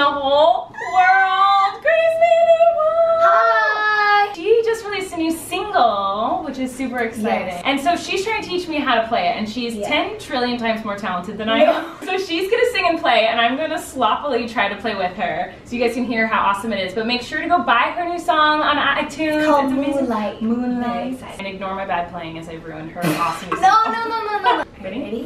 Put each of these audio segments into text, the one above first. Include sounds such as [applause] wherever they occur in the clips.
the whole world, Grace. Hi. She just released a new single, which is super exciting. Yes. And so she's trying to teach me how to play it, and she's Yeah. 10 trillion times more talented than I am. So she's gonna sing and play, and I'm gonna sloppily try to play with her so you guys can hear how awesome it is. But make sure to go buy her new song on iTunes. It's called amazing. Moonlight. Moonlight. And ignore my bad playing as I ruined her [laughs] awesome No, no, no, no, no. [laughs] Ready? Ready?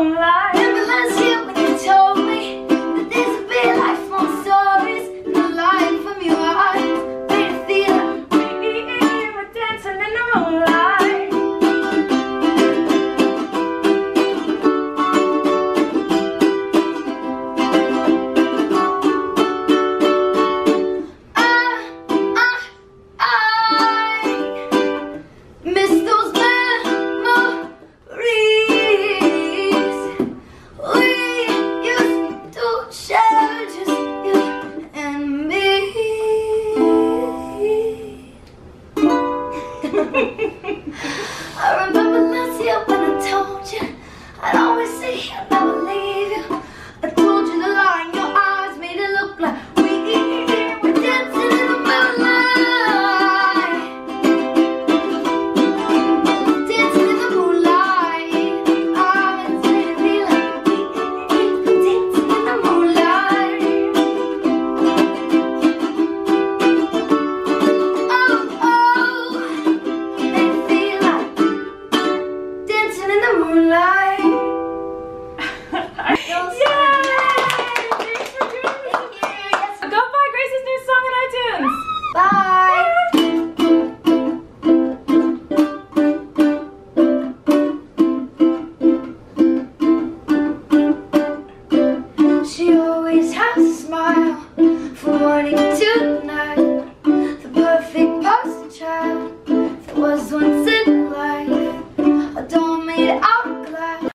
Light from I